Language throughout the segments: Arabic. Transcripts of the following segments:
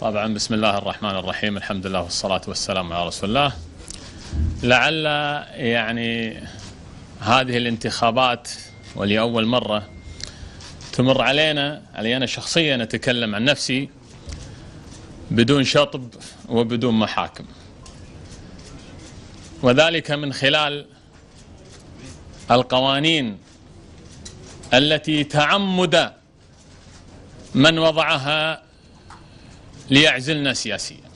طبعا بسم الله الرحمن الرحيم الحمد لله والصلاة والسلام على رسول الله. لعل يعني هذه الانتخابات ولأول مرة تمر علينا علي أنا شخصيا أتكلم عن نفسي بدون شطب وبدون محاكم. وذلك من خلال القوانين التي تعمد من وضعها ليعزلنا سياسيا.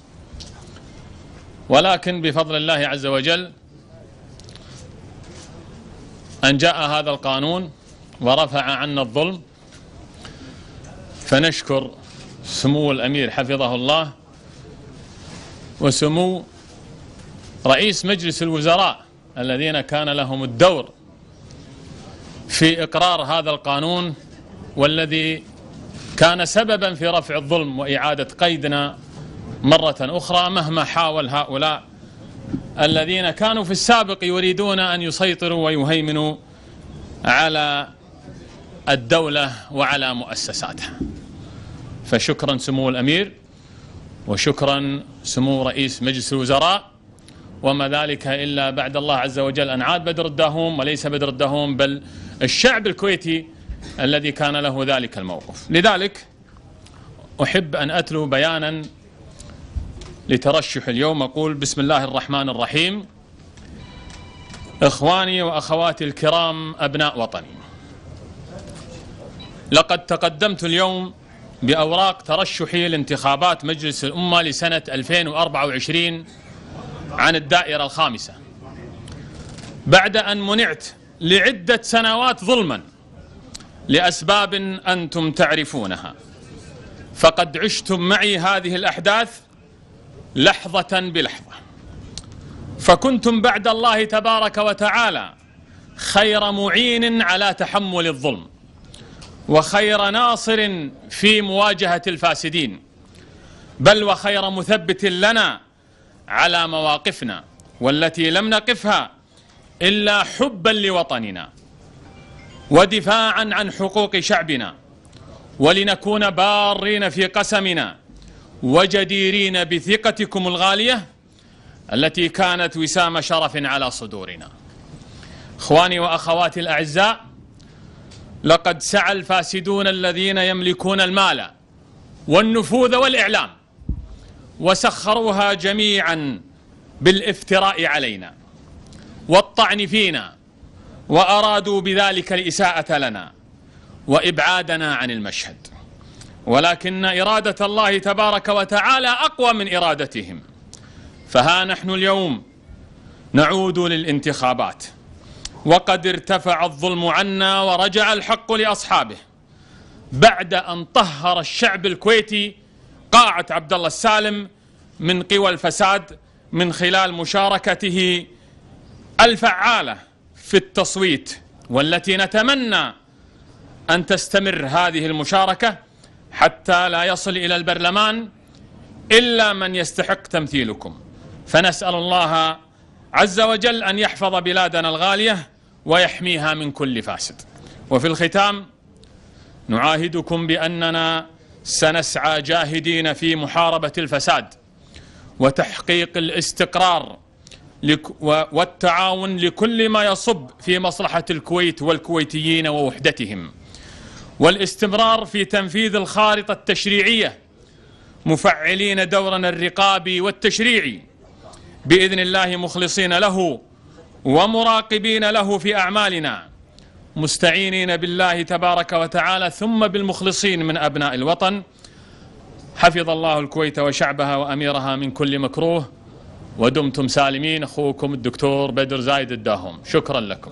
ولكن بفضل الله عز وجل أن جاء هذا القانون ورفع عنا الظلم فنشكر سمو الأمير حفظه الله وسمو رئيس مجلس الوزراء الذين كان لهم الدور في إقرار هذا القانون والذي كان سببا في رفع الظلم وإعادة قيدنا مرة أخرى مهما حاول هؤلاء الذين كانوا في السابق يريدون أن يسيطروا ويهيمنوا على الدولة وعلى مؤسساتها. فشكرا سمو الأمير وشكرا سمو رئيس مجلس الوزراء. وما ذلك إلا بعد الله عز وجل. أن عاد بدر الداهوم وليس بدر الداهوم بل الشعب الكويتي الذي كان له ذلك الموقف. لذلك أحب أن أتلو بيانا لترشح اليوم. أقول بسم الله الرحمن الرحيم. إخواني وأخواتي الكرام أبناء وطني. لقد تقدمت اليوم بأوراق ترشحي لانتخابات مجلس الأمة لسنة 2024 عن الدائرة الخامسة. بعد أن منعت لعدة سنوات ظلما لأسباب أنتم تعرفونها. فقد عشتم معي هذه الأحداث لحظة بلحظة. فكنتم بعد الله تبارك وتعالى خير معين على تحمل الظلم وخير ناصر في مواجهة الفاسدين بل وخير مثبت لنا على مواقفنا والتي لم نقفها إلا حبا لوطننا. ودفاعا عن حقوق شعبنا ولنكون بارين في قسمنا وجديرين بثقتكم الغالية التي كانت وسام شرف على صدورنا. إخواني وأخواتي الأعزاء لقد سعى الفاسدون الذين يملكون المال والنفوذ والإعلام وسخروها جميعا بالإفتراء علينا والطعن فينا وأرادوا بذلك الإساءة لنا وإبعادنا عن المشهد. ولكن إرادة الله تبارك وتعالى أقوى من إرادتهم. فها نحن اليوم نعود للانتخابات. وقد ارتفع الظلم عنا ورجع الحق لأصحابه. بعد أن طهر الشعب الكويتي قاعة عبد الله السالم من قوى الفساد من خلال مشاركته الفعالة في التصويت والتي نتمنى أن تستمر هذه المشاركة حتى لا يصل إلى البرلمان إلا من يستحق تمثيلكم. فنسأل الله عز وجل أن يحفظ بلادنا الغالية ويحميها من كل فاسد. وفي الختام نعاهدكم بأننا سنسعى جاهدين في محاربة الفساد وتحقيق الاستقرار والتعاون لكل ما يصب في مصلحة الكويت والكويتيين ووحدتهم. والاستمرار في تنفيذ الخارطة التشريعية. مفعلين دورنا الرقابي والتشريعي. بإذن الله مخلصين له ومراقبين له في أعمالنا. مستعينين بالله تبارك وتعالى ثم بالمخلصين من أبناء الوطن. حفظ الله الكويت وشعبها وأميرها من كل مكروه. ودمتم سالمين. أخوكم الدكتور بدر زايد الداهم. شكرا لكم.